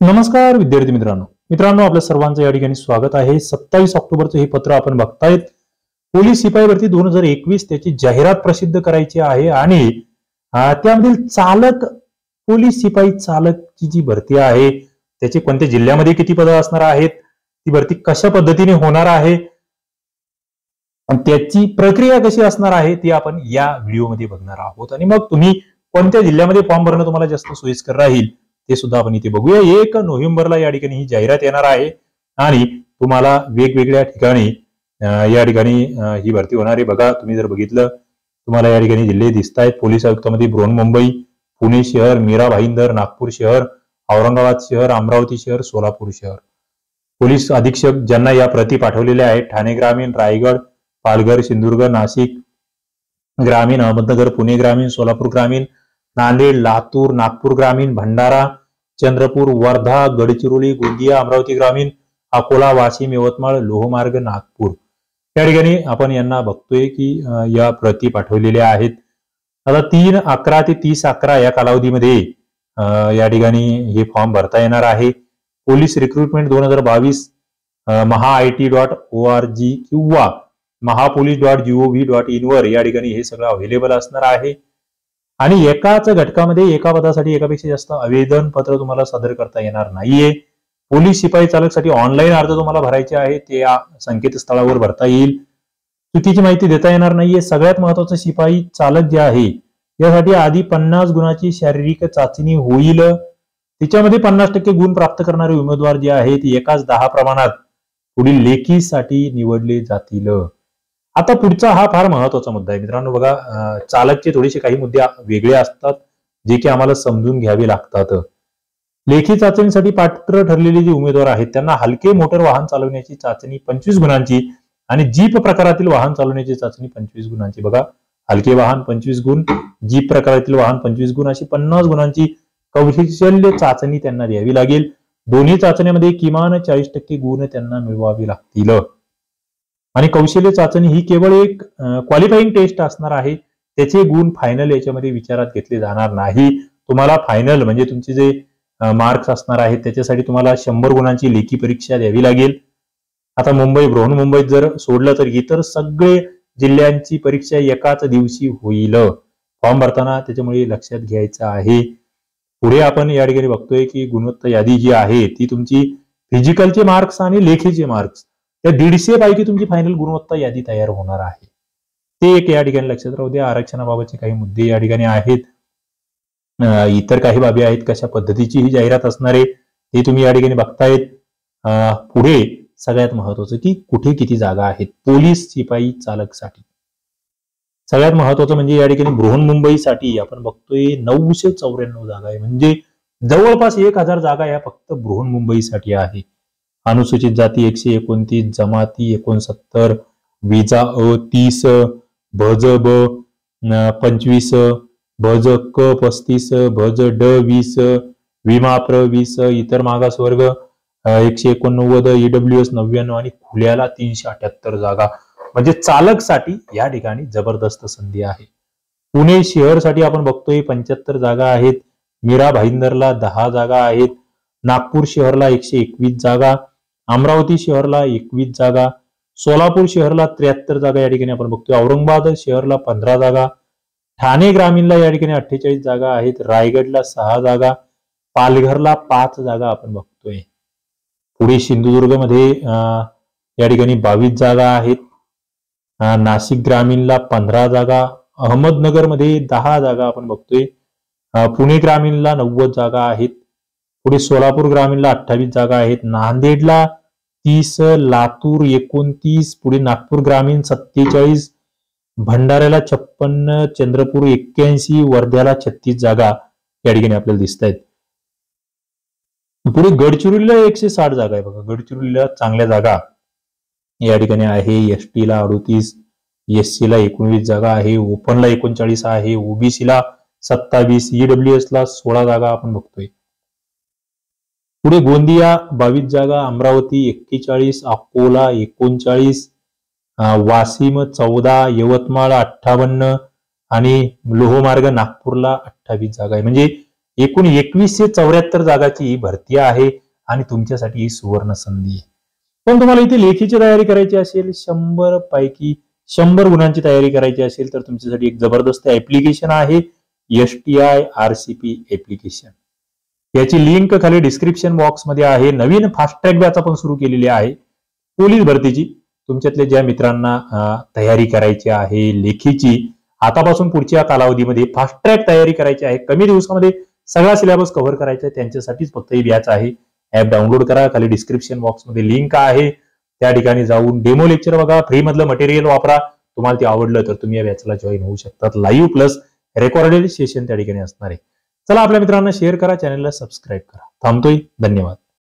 नमस्कार विद्यार्थी मित्रांनो. मित्रांनो आपल्या सर्वांचं या ठिकाणी स्वागत आहे. सत्तावीस ऑक्टोबरचं हे पत्र आपण बघतायत. पोलीस शिपाई भरती दोन हजार एकवीस त्याची जाहिरात प्रसिद्ध करायची आहे आणि त्यामधील चालक पोलीस शिपाई चालकची जी भरती आहे त्याची कोणत्या जिल्ह्यामध्ये किती पदं असणार आहेत ती भरती कशा पद्धतीने होणार आहे आणि त्याची प्रक्रिया कशी असणार आहे ती आपण या व्हिडिओमध्ये बघणार आहोत. आणि मग तुम्ही कोणत्या जिल्ह्यामध्ये फॉर्म भरणं तुम्हाला जास्त सोयीस्कर राहील ते सुद्धा आपण इथे बघूया. एक नोव्हेंबरला या ठिकाणी ही जाहिरात येणार आहे आणि तुम्हाला वेगवेगळ्या ठिकाणी या ठिकाणी ही भरती होणार आहे. बघा तुम्ही जर बघितलं तुम्हाला या ठिकाणी जिल्हे दिसत आहेत पोलीस आयुक्तामध्ये बृहन्मुंबई पुणे शहर मीरा भाईंदर नागपूर शहर औरंगाबाद शहर अमरावती शहर सोलापूर शहर. पोलीस अधीक्षक ज्यांना या प्रती पाठवलेल्या आहेत ठाणे ग्रामीण रायगड पालघर सिंधुदुर्ग नाशिक ग्रामीण अहमदनगर पुणे ग्रामीण सोलापूर ग्रामीण नांदेड लातूर नागपूर ग्रामीण भंडारा चंद्रपूर वर्धा गडचिरोली गोंदिया अमरावती ग्रामीण अकोला वाशिम यवतमाळ लोहमार्ग नागपूर. या ठिकाणी आपण यांना बघतोय की या प्रती पाठवलेल्या आहेत. आता तीन अकरा ते तीस अकरा या कालावधीमध्ये या ठिकाणी हे फॉर्म भरता येणार आहे. पोलीस रिक्रुटमेंट दोन हजार बावीस Maha I T dot O R G किंवा महापोलीस डॉट जीओव्ही डॉट इन वर या ठिकाणी हे सगळं अव्हेलेबल असणार आहे. आणि एकाच घटकामध्ये एका पदासाठी एकापेक्षा जास्त आवेदन पत्र तुम्हाला सादर करता येणार नाहीये. पोलीस शिपाई चालकसाठी ऑनलाईन अर्ज तुम्हाला भरायचे आहे ते या संकेतस्थळावर भरता येईल. चुकीची माहिती देता येणार नाहीये. सगळ्यात महत्वाचं शिपाई चालक जे आहे यासाठी आधी पन्नास गुणाची शारीरिक चाचणी होईल. तिच्यामध्ये पन्नास टक्के गुण प्राप्त करणारे उमेदवार जे आहेत एकाच दहा प्रमाणात पुढील लेखीसाठी निवडले जातील. आता पुढचा हा फार महत्त्वाचा मुद्दा आहे. मित्रांनो बघा चालकचे थोडेसे काही मुद्दे वेगळे असतात जे की आम्हाला समजून घ्यावे लागतात. लेखी चाचणीसाठी पात्र ठरलेले जे उमेदवार आहेत त्यांना हलके मोटर वाहन चालवण्याची चाचणी पंचवीस गुणांची आणि जीप प्रकारातील वाहन चालवण्याची चाचणी पंचवीस गुणांची. बघा हलके वाहन पंचवीस गुण जीप प्रकारातील वाहन पंचवीस गुण अशी पन्नास गुणांची कौशल्य चाचणी त्यांना द्यावी लागेल. दोन्ही चाचण्यामध्ये किमान चाळीस टक्के गुण त्यांना मिळवावे लागतील. आणि कौशल्य चाचणी ही केवळ एक क्वालिफाईंग टेस्ट असणार आहे. त्याचे गुण फायनल याच्यामध्ये विचारात घेतले जाणार नाही. तुम्हाला फायनल म्हणजे तुमचे जे मार्क्स असणार आहेत त्याच्यासाठी तुम्हाला शंभर गुणांची लेखी परीक्षा द्यावी लागेल. आता मुंबई बृहन्मुंबईत जर सोडलं तर इतर सगळे जिल्ह्यांची परीक्षा एकाच दिवशी होईल. फॉर्म भरताना त्याच्यामुळे लक्षात घ्यायचं आहे. पुढे आपण या ठिकाणी बघतोय की गुणवत्ता यादी जी आहे ती तुमची फिजिकलचे मार्क्स आणि लेखीचे मार्क्स त्या दीडशे पैकी तुमची फायनल गुणवत्ता यादी तयार होणार आहे. ते एक या ठिकाणी लक्षात राहू द्या. आरक्षणाबाबतचे काही मुद्दे या ठिकाणी आहेत. इतर काही बाबी आहेत कशा पद्धतीची ही जाहिरात असणार आहे ते तुम्ही या ठिकाणी बघतायत. पुढे सगळ्यात महत्वाचं की कुठे किती जागा आहेत? पोलीस शिपाई चालकसाठी. सगळ्यात महत्वाचं म्हणजे या ठिकाणी बृहन्मुंबईसाठी आपण बघतोय नऊशे चौऱ्याण्णव जागा आहे. म्हणजे जवळपास एक हजार जागा या फक्त बृहन्मुंबईसाठी आहे. अनुसूचित जाती एकशे एकोणतीस जमाती एकोणसत्तर विजा अ तीस भज ब पंचवीस भज क पस्तीस भज ड वीस विमा प्र वीस इतर मागासवर्ग एकशे एकोणनव्वद ईडब्ल्यू एस नव्याण्णव आणि खुल्याला तीनशे अठ्याहत्तर जागा. म्हणजे चालकसाठी या ठिकाणी जबरदस्त संधी आहे. पुणे शहरसाठी आपण बघतोय पंच्याहत्तर जागा आहेत. मीरा भाईंदरला दहा जागा आहेत. नागपूर शहरला एकशे एकवीस जागा. अमरावती शहरला एकवीस जागा सोलापूर शहरला त्र्याहत्तर जागा या ठिकाणी आपण बघतोय. औरंगाबाद शहरला पंधरा जागा ठाणे ग्रामीणला या ठिकाणी अठ्ठेचाळीस जागा आहेत. रायगडला सहा जागा पालघरला पाच जागा आपण बघतोय. पुढे सिंधुदुर्गमध्ये या ठिकाणी बावीस जागा आहेत. नाशिक ग्रामीणला पंधरा जागा अहमदनगरमध्ये दहा जागा आपण बघतोय. पुणे ग्रामीणला नव्वद जागा आहेत. पुढे सोलापूर ग्रामीणला अठ्ठावीस जागा आहेत. नांदेडला तीस लातूर एकोणतीस पुढे नागपूर ग्रामीण सत्तेचाळीस भंडाऱ्याला छप्पन्न चंद्रपूर एक्क्याऐंशी वर्ध्याला छत्तीस जागा या ठिकाणी आपल्याला दिसत आहेत पुढे गडचिरोलीला एकशे साठ जागा आहे बघा. गडचिरोलीला चांगल्या जागा या ठिकाणी आहे. एस ला अडोतीस एस ला एकोणवीस जागा आहे. ओपनला एकोणचाळीस आहे. ओबीसीला सत्तावीस ईडब्ल्यू एस ला सोळा जागा आपण बघतोय. पुढे गोंदिया बावीस जागा अमरावती एक्केचाळीस अकोला एकोणचाळीस वासिम वाशिम चौदा यवतमाळ अठ्ठावन्न आणि लोहमार्ग नागपूरला अठ्ठावीस जागा आहे. म्हणजे एकूण एकवीसशे चौऱ्याहत्तर जागाची ही भरती आहे आणि तुमच्यासाठी ही सुवर्ण संधी आहे. पण तुम्हाला इथे लेखीची तयारी करायची असेल शंभर पैकी शंभर गुणांची तयारी करायची असेल तर तुमच्यासाठी एक जबरदस्त ऍप्लिकेशन आहे S T I R C P application याची लिंक खाली डिस्क्रिप्शन बॉक्समध्ये आहे. नवीन फास्ट ट्रॅक बॅच आपण सुरू केलेली आहे. पोलीस भरतीची. तुमच्यातल्या ज्या मित्रांना तयारी करायची आहे लेखीची आतापासून पुढच्या कालावधीमध्ये फास्ट ट्रॅक तयारी करायची आहे. कमी दिवसामध्ये सगळा सिलेबस कव्हर करायचा आहे. त्यांच्यासाठीच फक्त ही बॅच आहे. ऍप डाउनलोड करा. खाली डिस्क्रिप्शन बॉक्समध्ये लिंक आहे. त्या ठिकाणी जाऊन डेमो लेक्चर बघा. फ्री मधलं मटेरियल वापरा. तुम्हाला ते आवडलं तर तुम्ही या बॅचला जॉईन होऊ शकतात. लाईव्ह प्लस रेकॉर्डेड सेशन त्या ठिकाणी असणार आहे. चला आपल्या मित्रांना शेअर करा चॅनलला सबस्क्राईब करा. थांबतोय. धन्यवाद.